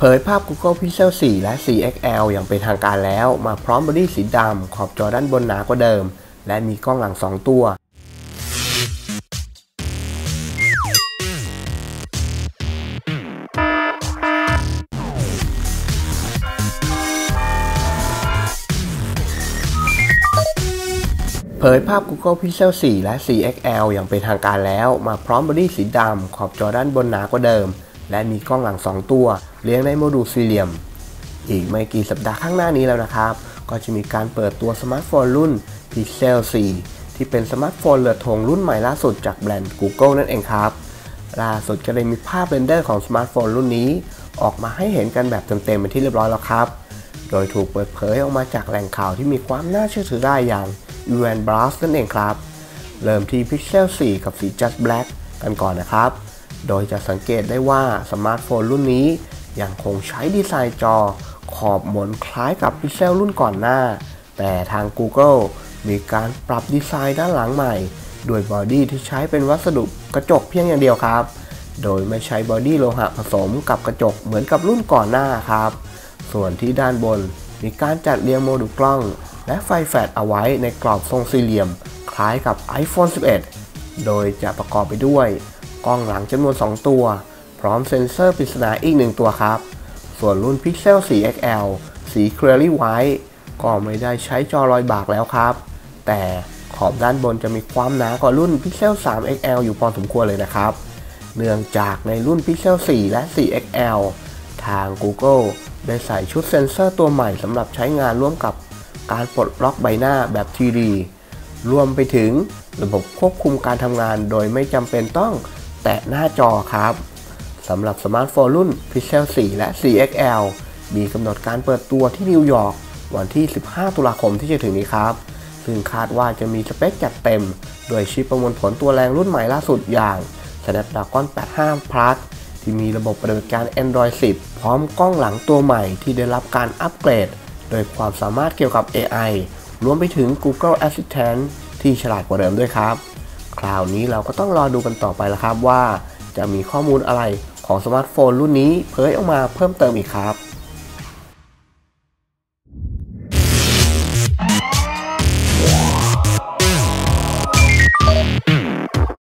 เผยภาพ Google Pixel 4 และ 4 XL อย่างเป็นทางการแล้ว มาพร้อมบอดี้สีดำ ขอบจอด้านบนหนากว่าเดิม และมีกล้องหลัง 2 ตัว เผยภาพ Google Pixel 4 และ 4 XL อย่างเป็นทางการแล้ว มาพร้อมบอดี้สีดำ ขอบจอด้านบนหนากว่าเดิม และมีกล้องหลัง 2 ตัวเรียงในโมดูลสี่เหลี่ยม อีกไม่กี่สัปดาห์ข้างหน้านี้แล้วนะครับ ก็จะมีการเปิดตัวสมาร์ทโฟนรุ่น Pixel 4 ที่เป็นสมาร์ทโฟนเลือดธงรุ่นใหม่ล่าสุดจากแบรนด์ Google นั่นเองครับ ล่าสุดก็เลยมีภาพ render ของสมาร์ทโฟนรุ่นนี้ ออกมาให้เห็นกันแบบเต็มๆเป็นที่เรียบร้อยแล้วครับ โดยถูกเปิดเผยออกมาจากแหล่งข่าวที่มีความน่าเชื่อถือได้อย่าง u n b r o w s นั่นเองครับ เริ่มที่ Pixel 4 กับสี Just Black กันก่อนนะครับ โดยจะสังเกตได้ว่าสมาร์ทโฟนรุ่นนี้ยังคงใช้ดีไซน์จอ ขอบมนคล้ายกับ Pixel รุ่นก่อนหน้า แต่ทาง Google มีการปรับดีไซน์ด้านหลังใหม่ ด้วยบอดี้ที่ใช้เป็นวัสดุกระจกเพียงอย่างเดียวครับ โดยไม่ใช้บอดี้โลหะผสมกับกระจกเหมือนกับรุ่นก่อนหน้าครับ ส่วนที่ด้านบนมีการจัดเรียงโมดูลกล้อง และไฟแฟลชเอาไว้ในกรอบทรงสี่เหลี่ยม คล้ายกับ iPhone 11 โดยจะประกอบไปด้วย กล้องหลังจำนวน 2 ตัว พร้อมเซ็นเซอร์ปริศนาอีก 1 ตัวครับ ส่วนรุ่น Pixel 4 XL สี Clearly White ก็ไม่ได้ใช้จอรอยบากแล้วครับ แต่ขอบด้านบนจะมีความหนากว่ารุ่น Pixel 3 XL อยู่พอสมควรเลยนะครับ เนื่องจากในรุ่น Pixel 4 และ 4 XL ทาง Google ได้ใส่ชุดเซ็นเซอร์ตัวใหม่สำหรับใช้งานร่วมกับการปลดล็อกใบหน้าแบบ 3D รวมไปถึงระบบควบคุมการทำงานโดยไม่จำเป็นต้อง แตะหน้าจอครับสำหรับสมาร์ทโฟนรุ่น Pixel 4 และ 4 XL มีกำหนดการเปิดตัวที่นิวยอร์กวันที่ 15 ตุลาคมที่จะถึงนี้ครับ ซึ่งคาดว่าจะมีสเปคจัดเต็ม โดยชิปประมวลผลตัวแรงรุ่นใหม่ล่าสุดอย่าง Snapdragon 855 Plus ที่มีระบบปฏิบัติการ Android 10 พร้อมกล้องหลังตัวใหม่ที่ได้รับการอัปเกรด โดยความสามารถเกี่ยวกับ AI รวมไปถึง Google Assistant ที่ฉลาดกว่าเดิมด้วยครับ คราวนี้เราก็ต้องรอดูกันต่อไปแล้วครับว่า จะมีข้อมูลอะไรของสมาร์ทโฟนรุ่นนี้เผยออกมาเพิ่มเติมอีกครับ